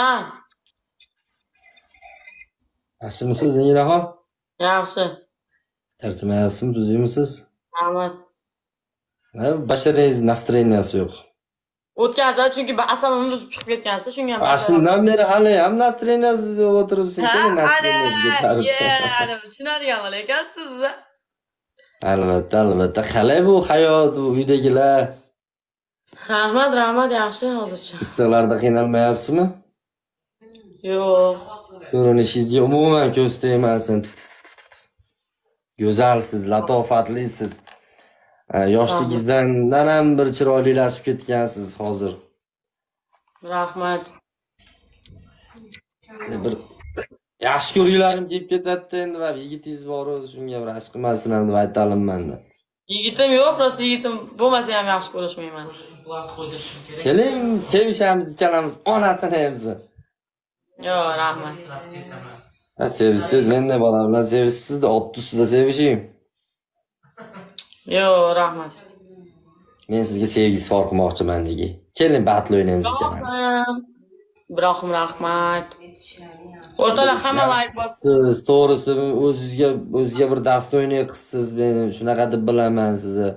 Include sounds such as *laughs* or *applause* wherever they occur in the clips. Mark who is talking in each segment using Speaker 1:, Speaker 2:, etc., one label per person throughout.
Speaker 1: Ha,
Speaker 2: yaxshimisiz zinaxon
Speaker 1: yaxshi.
Speaker 2: charchamayapsizmi tuzukmisiz
Speaker 1: Rahmat.
Speaker 2: Ha, basharangiz настроенияsi yo'q
Speaker 1: O'tkazdi, chunki asabimni buzib chiqib ketgansiz, shunga ham.
Speaker 2: shundan beri hali ham настроенияsiz yo'q o'tiribsiz
Speaker 1: tushunadigan bola ekansiz.
Speaker 2: albatta albatta qalay bu hayot bu uydagilar
Speaker 1: Rahmat, rahmat, yaxshi hozircha.
Speaker 2: issiqlarda qiynalmayapsizmi
Speaker 1: Yo'q.
Speaker 2: ko'rinishingizga umuman ko'z tegmasin go'zalsiz latofatlisiz yoshligingizdan ham bir chiroylilashib ketgansiz hozir
Speaker 1: Rahmat.
Speaker 2: bir yaxshi ko'ringlarim kelib ketadida endi va yigitingiz boru shunga bir rashk qilmasin ham deb aytalimanda
Speaker 1: Yigitim yo'q, prosta yigitim bo'lmasa ham yaxshi ko'rishmayman.
Speaker 2: keling sevishamiz ikkalamiz onasini ham
Speaker 1: Yo'q, rahmat.
Speaker 2: ha sevishsiz menda bola bilan sevishibsizda otni ustida sevishing
Speaker 1: Yo'q, rahmat.
Speaker 2: men sizga sevgi izhor qilmoqchiman degi keling batl o'ynaymiz ikkalamiz
Speaker 1: Ibrohim. Rahmat. O'rtalar hamma like
Speaker 2: siz to'g'risi o'zizga o'zizga bir dast o'ynay qilsiz men shunaqa deb bilaman sizni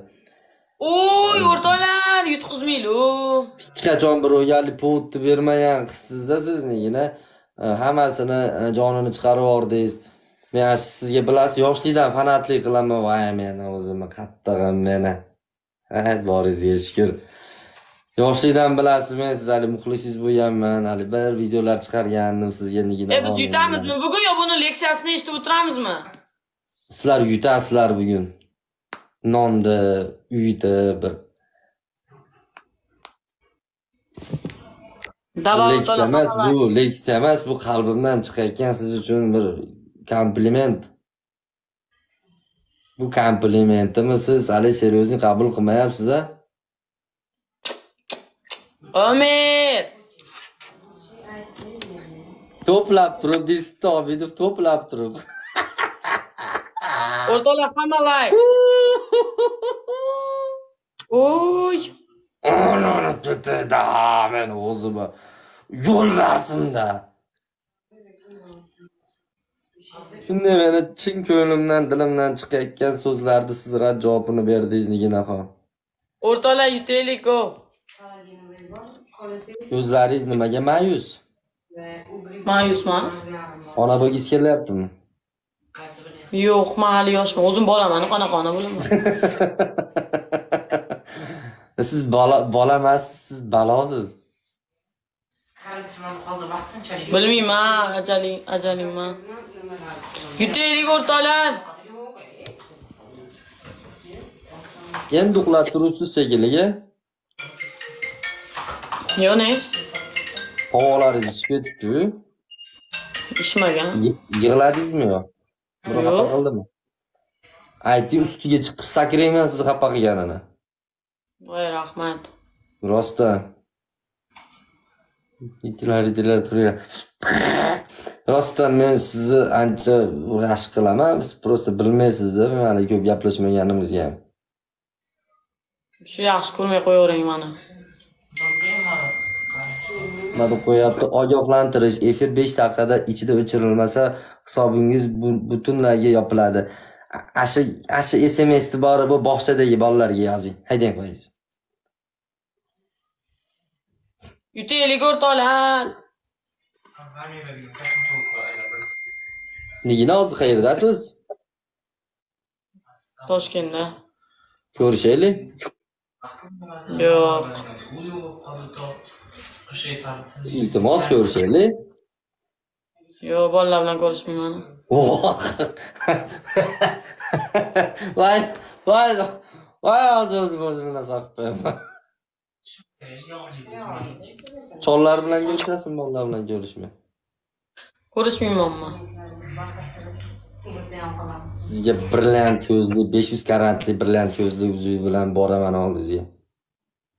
Speaker 1: Oy, o'rtoqlar, yutqizmaylik.
Speaker 2: hech qachon birovga povodni bermagan qizsizda siz negina e, hammasini e, jonini chiqarib yubordingiz men sizga bilasiz yoshlikdan fanatlik qilaman. Voy meni o'zimni qattig'im meni. Ha boringizga shukur yoshlikdan bilasiz men siz hali muxlisingiz bo'lganman hali bir videolar chiqargandim sizga nigina
Speaker 1: E biz yutamizmi bugun yo buni leksiyasini eshitib o'tiramizmi?
Speaker 2: sizlar yutasizlar bugun nonni uyda bir leksiya emas bu leksiya emas bu qalbimdan chiqayotgan siz uchun bir kompliment. Bu komplimentimi siz hali серьезный qabul qilmayapsiz a
Speaker 1: Umid.
Speaker 2: to'plab turib deysiz obidov to'plab turib.
Speaker 1: O'rtoqlar hamma. Oy.
Speaker 2: Anani tutida men o'zimni yo'l bersinda shunday meni chin ko'nglimdan dilimdan chiqayotgan so'zlarni siz rad javobini berdingiz niginaxon
Speaker 1: O'rtoqlar yutaylik go.
Speaker 2: ko'zlaringiz nimaga ma'yus
Speaker 1: Ma'yusman.
Speaker 2: ona bo'lgisi kelyaptimi
Speaker 1: Yo'q, men hali yoshman. O'zim bolaman, qanaqa ona bo'laman? *laughs*
Speaker 2: siz bola bola emassiz siz balosiz
Speaker 1: Bilmayman, ajaling, ajalingman. Yutaylik o'rtoqlar.
Speaker 2: endi uxlab turibsiz shekilli
Speaker 1: Yo'q, ne?
Speaker 2: qovoqlaringiz ishib ketibdiku
Speaker 1: Ishmagan.
Speaker 2: Yig'ladingizmi yo buni xafa qildimi ayting ustiga chiqib sakrayman sizni xafa qilganini
Speaker 1: Voy, rahmat.
Speaker 2: rostdan rostdan men sizni ancha rashk qilaman. Siz просто bilmaysizda men hali ko'p gaplashmaganimizga ham.
Speaker 1: Shu yaxshi ko'rmay qo'yavering mani.
Speaker 2: Nima deb qo'yapti. Ogohlantirish efir besh daqiqada ichida o'chirilmasa hisobingiz bu- butunlayga yopiladi. Ashu ashu smsni bori bu bog'chadagi bolalarga yozing. Haydang qo'yingiz
Speaker 1: Yutaylik o'rtoqlar.
Speaker 2: nigina hozir qayerdasiz?
Speaker 1: Toshkentda.
Speaker 2: ko'rishaylik
Speaker 1: Yo'q.
Speaker 2: iltimos ko'rishaylik
Speaker 1: Yo'q, bolalar bilan ko'rishmayman.
Speaker 2: voy voy voy hozir o'zim o'zimni saqib qo'yaman chollar bilan ko'rishasizmi bolalar bilan ko'rishmay
Speaker 1: Ko'rishmaymanmi?
Speaker 2: Sizga brilliant ko'zli 500 karatli brilliant ko'zli uzuk bilan boraman oldingizga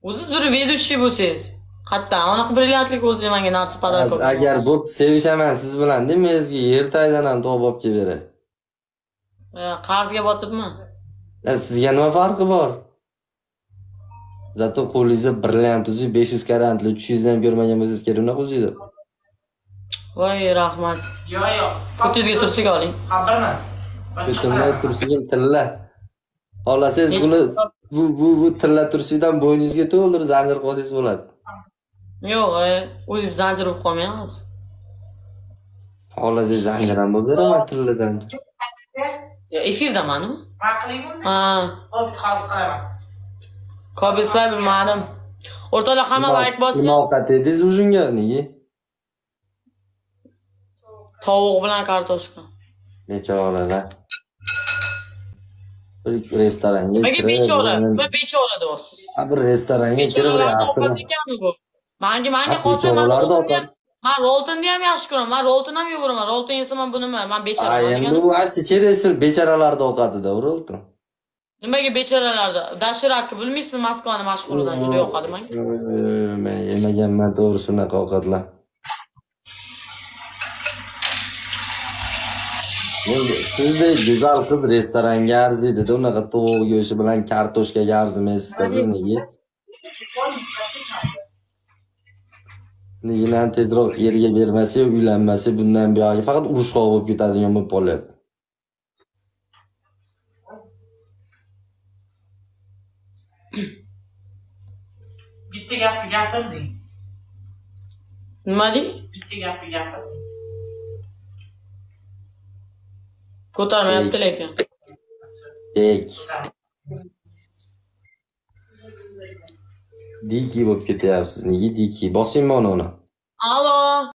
Speaker 1: O'zingiz bir ведущий bo'lsangiz. Qattan, anaqa brilliantli ko'zli menga narsa pодарок
Speaker 2: Az- agar bo'p sevishaman siz bilan deb men sizga yer taydan ham topib olib kelib beray
Speaker 1: qarzga botibman.
Speaker 2: Ya sizga nima farqi bor zato qo'lingizda brilliant uzuk 500 karatli tushingizni ham ko'rmagan bo'lsangiz kerak unaqa uzukni
Speaker 1: voy rahmat.
Speaker 3: Yo'q, yo'q.
Speaker 1: ko'tingizga tursiga oling.
Speaker 3: Ha, bir
Speaker 2: ko'timda
Speaker 3: chiqarib.
Speaker 2: tursigan tilla
Speaker 1: Hech-
Speaker 2: buni bu bu bu tilla tursidan bo'yningizga to'ldirib zanjir qo'ysangiz bo'ladi.
Speaker 1: Yo'q e, o'zingiz zanjir bo'lib qolmang hozir
Speaker 2: xohlasangiz zanjir ham bo'lib beraman tilla zanjir.
Speaker 1: Yo, efirdamanu
Speaker 3: Man qilaymi?
Speaker 1: ha.
Speaker 3: Hozir qilaman.
Speaker 1: Kobil svoy bilmadim o'rtoqlar hamma layk bossin
Speaker 2: nima ovqat yedingiz ujunga nega
Speaker 1: tovuq bilan kartoshka.
Speaker 2: Bechoralar bir restoranga
Speaker 1: Nega
Speaker 2: kirib
Speaker 1: bechora
Speaker 2: bir-
Speaker 1: va bechora deyapsiz.
Speaker 2: Ha, bir restoranga kirib
Speaker 1: bechoralarni
Speaker 2: yaxshi
Speaker 1: ovqati ekanmi bu. Manga manga
Speaker 2: Ha,
Speaker 1: qolsa man
Speaker 2: bechoralarni
Speaker 1: roltonni
Speaker 2: ovqati.
Speaker 1: ham- man roltonni ham yaxshi ko'raman. Man roltonni ham yeyveraman rolton yesam man bu nima man
Speaker 2: Ha,
Speaker 1: bechoraman
Speaker 2: endi
Speaker 1: deganim.
Speaker 2: u aytsa через bechoralarni ovqatida urildi
Speaker 1: nimaga bechoralarda? Dashirakni bilmaysizmi? Moskvani mashhuridan juda yoqadi manga.
Speaker 2: Men yemaganman to'g'ri shunaqa ovqatlar endi sizdek go'zal qiz restoranga arziydida unaqa tovuq go'shti bilan kartoshkaga arzimaysizda siz nega negidan tezroq erga bermasa uylanmasa bundan buyog'iga faqat urushqoq bo'lib ketadigan bo'lib qolyapti
Speaker 3: Bitta gapni gapirding.
Speaker 1: nima dey
Speaker 3: Bitta gapni gapirding.
Speaker 1: কোথায় ম্যাপটা
Speaker 2: লেখা एक D2 bo'lib ketyapsiz nega D2 bosingmi uni
Speaker 1: uni alo.